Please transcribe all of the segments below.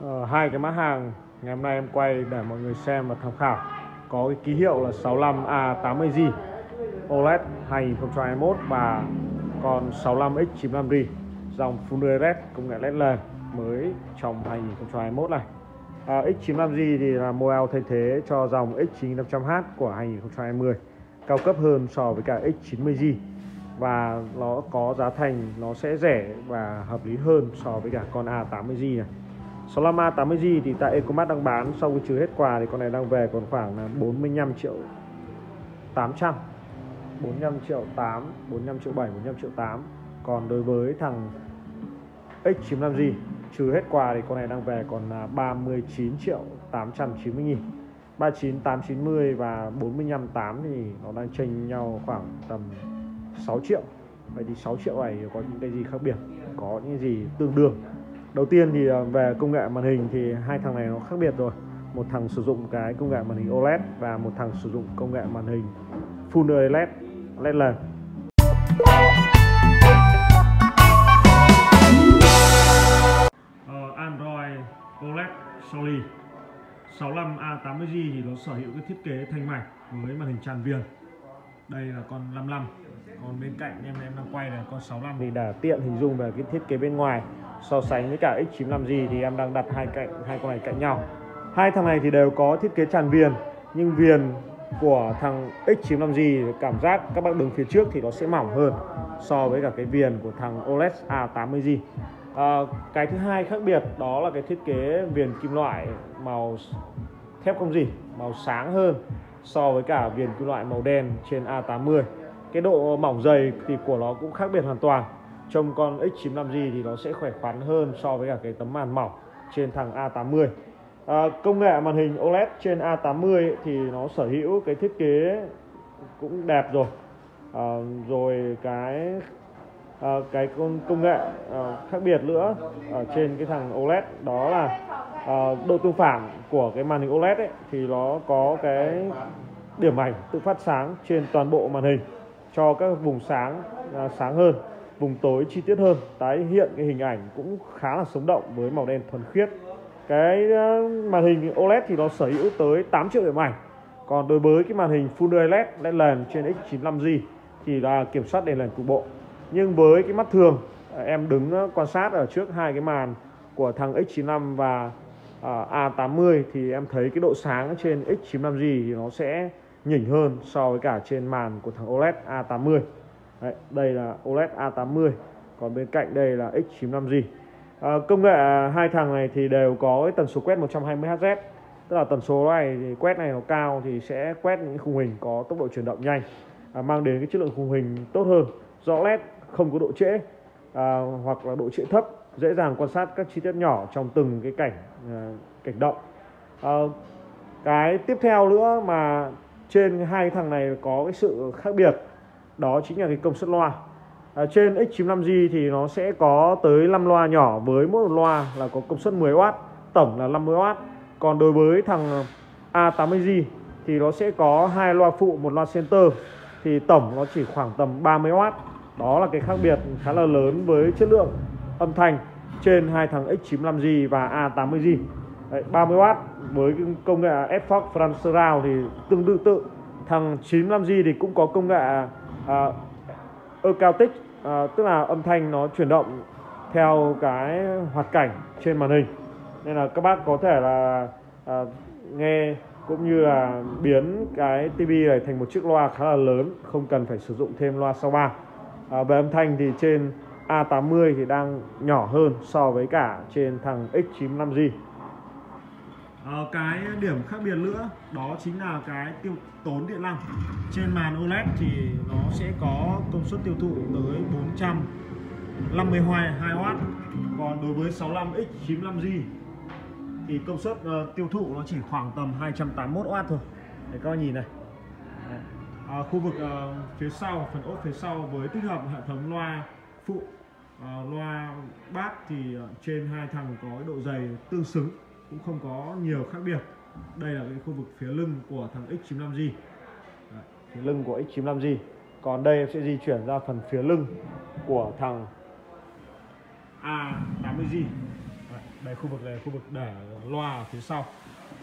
Ờ, hai cái mã hàng ngày hôm nay em quay để mọi người xem và tham khảo. Có cái ký hiệu là 65A80G OLED 2021 và còn 65X95G dòng Full LED công nghệ LED lên mới trong 2021 này. À, X95G thì là model thay thế cho dòng X9500H của 2020 cao cấp hơn so với cả X90G và nó có giá thành nó sẽ rẻ và hợp lý hơn so với cả con A80G này. Solama 80G thì tại Ecomat đang bán. Sau khi trừ hết quà thì con này đang về còn khoảng là 45 triệu 800 45 triệu 8 45 triệu 7 45 triệu 8 còn đối với thằng X95G trừ hết quà thì con này đang về còn là 39 triệu 890 nghìn. 39 890 và 45 8 thì nó đang chênh nhau khoảng tầm 6 triệu. Vậy thì 6 triệu này có những cái gì khác biệt? Có những gì tương đương? Đầu tiên thì à, về công nghệ màn hình thì hai thằng này nó khác biệt rồi. Một thằng sử dụng cái công nghệ màn hình OLED và một thằng sử dụng công nghệ màn hình Full LED LED nền uh, Android OLED Solid 65A80G thì nó sở hữu cái thiết kế thanh mảnh với màn hình tràn viền. Đây là con 55 còn bên cạnh em em đang quay là con 65 thì đã tiện hình dung về cái thiết kế bên ngoài so sánh với cả X95G thì em đang đặt hai cạnh hai con này cạnh nhau. Hai thằng này thì đều có thiết kế tràn viền nhưng viền của thằng X95G cảm giác các bác đứng phía trước thì nó sẽ mỏng hơn so với cả cái viền của thằng OLED A80G à, cái thứ hai khác biệt đó là cái thiết kế viền kim loại màu thép không gì màu sáng hơn so với cả viền kim loại màu đen trên A80 cái độ mỏng dày thì của nó cũng khác biệt hoàn toàn trong con X95G thì nó sẽ khỏe khoắn hơn so với cả cái tấm màn mỏng trên thằng A80 à, công nghệ màn hình OLED trên A80 thì nó sở hữu cái thiết kế cũng đẹp rồi. À, rồi cái à, cái công, công nghệ à, khác biệt nữa ở trên cái thằng OLED đó là à, độ tương phản của cái màn hình OLED ấy, thì nó có cái điểm ảnh tự phát sáng trên toàn bộ màn hình cho các vùng sáng à, sáng hơn vùng tối chi tiết hơn. Tái hiện cái hình ảnh cũng khá là sống động với màu đen thuần khiết. Cái ờ, màn hình OLED thì nó sở hữu tới 8 triệu điểm ảnh. Còn đối với cái màn hình Full LED LED nền trên X95G thì là kiểm soát đèn nền cục bộ. Nhưng với cái mắt thường ờ, em đứng ờ, quan sát ở trước hai cái màn của thằng X95 và A80 thì em thấy cái độ sáng trên X95G thì nó sẽ nhỉnh hơn so với cả trên màn của thằng OLED A80 Đấy, đây là OLED A80 còn bên cạnh đây là X95G à, công nghệ hai thằng này thì đều có cái tần số quét 120Hz tức là tần số này thì quét này nó cao thì sẽ quét những khung hình có tốc độ chuyển động nhanh à, mang đến cái chất lượng khung hình tốt hơn. Rõ nét không có độ trễ à, hoặc là độ trễ thấp dễ dàng quan sát các chi tiết nhỏ trong từng cái cảnh à, cảnh động. À, cái tiếp theo nữa mà trên hai thằng này có cái sự khác biệt đó chính là cái công suất loa. À, trên X95G thì nó sẽ có tới 5 loa nhỏ với mỗi một loa là có công suất 10W tổng là 50W còn đối với thằng A80G thì nó sẽ có hai loa phụ một loa center thì tổng nó chỉ khoảng tầm 30W đó là cái khác biệt khá là lớn với chất lượng âm thanh trên hai thằng X95G và A80G Đấy, 30W với công nghệ FFox Front Surround thì tương tự tự. Thằng 95G thì cũng có công nghệ uh, acoustic uh, tức là âm thanh nó chuyển động theo cái hoạt cảnh trên màn hình. Nên là các bác có thể là uh, nghe cũng như là biến cái TV này thành một chiếc loa khá là lớn không cần phải sử dụng thêm loa sau ba. À, về âm thanh thì trên A80 thì đang nhỏ hơn so với cả trên thằng X95G à, cái điểm khác biệt nữa đó chính là cái tiêu tốn điện năng. Trên màn OLED thì nó sẽ có công suất tiêu thụ tới 452W còn đối với 65X95G thì công suất uh, tiêu thụ nó chỉ khoảng tầm 281W thôi. Để các bạn nhìn này. À, khu vực uh, phía sau phần ốp phía sau với tích hợp hệ thống loa phụ uh, loa bát thì uh, trên hai thằng có độ dày tương xứng cũng không có nhiều khác biệt. Đây là cái khu vực phía lưng của thằng X95G Đấy, phía lưng của X95G còn đây em sẽ di chuyển ra phần phía lưng của thằng A80G Đấy. đây khu vực này là khu vực để loa ở phía sau.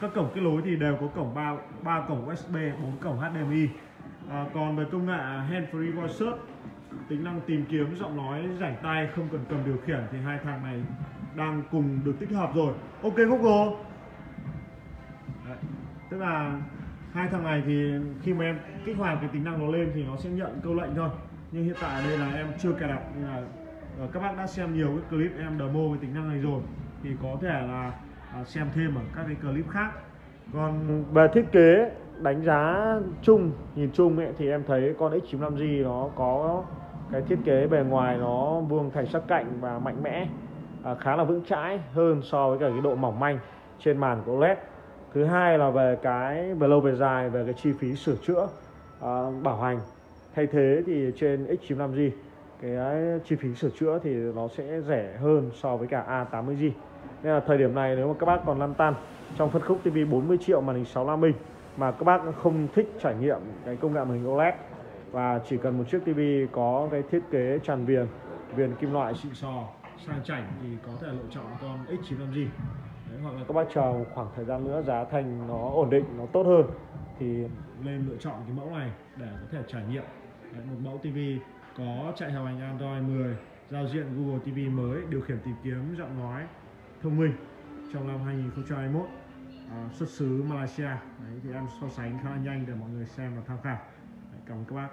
Các cổng kết nối thì đều có cổng 3 ba cổng USB 4 cổng HDMI à, còn về công nghệ hand free voice search tính năng tìm kiếm giọng nói rảnh tay không cần cầm điều khiển thì hai thằng này đang cùng được tích hợp rồi. Ok Google. Đấy. tức là hai thằng này thì khi mà em kích hoạt cái tính năng nó lên thì nó sẽ nhận câu lệnh thôi. Nhưng hiện tại đây là em chưa cài đặt nên là ờ, các bác đã xem nhiều cái clip em demo cái tính năng này rồi thì có thể là à, xem thêm ở các cái clip khác. Còn về thiết kế đánh giá chung nhìn chung ấy, thì em thấy con X95G nó có cái thiết kế bề ngoài nó vuông thành sắc cạnh và mạnh mẽ à, khá là vững chãi hơn so với cả cái độ mỏng manh trên màn của OLED thứ hai là về cái về lâu về dài về cái chi phí sửa chữa à, bảo hành. Thay thế thì trên X95G cái à, chi phí sửa chữa thì nó sẽ rẻ hơn so với cả A80G nên là thời điểm này nếu mà các bác còn lăn tăn trong phân khúc TV 40 triệu màn hình 65 inch mà các bác không thích trải nghiệm cái công nghệ màn hình OLED và chỉ cần một chiếc TV có cái thiết kế tràn viền viền kim loại xịn sò sang chảnh thì có thể lựa chọn con X95G Đấy, hoặc là các bác chờ khoảng thời gian nữa giá thành nó ổn định nó tốt hơn thì lên lựa chọn cái mẫu này để có thể trải nghiệm. Đấy, một mẫu TV có chạy hào hành Android 10 giao diện Google TV mới điều khiển tìm kiếm giọng nói thông minh trong năm 2021 à, xuất xứ Malaysia. Đấy, thì em so sánh khá là nhanh để mọi người xem và tham khảo. Đấy, cảm ơn các bác